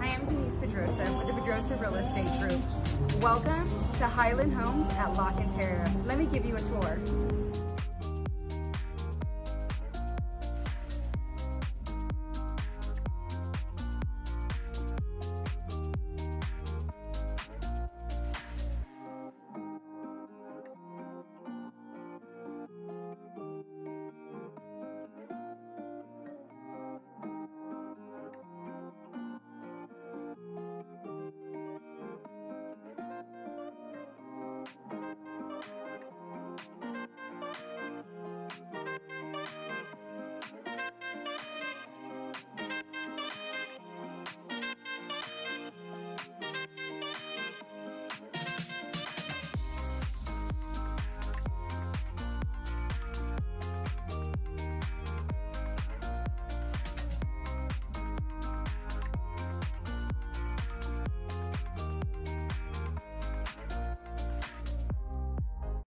Hi, I'm Dennise Pedroza with the Pedroza Real Estate Group. Welcome to Highland Homes at Lock Ontario. Let me give you a tour.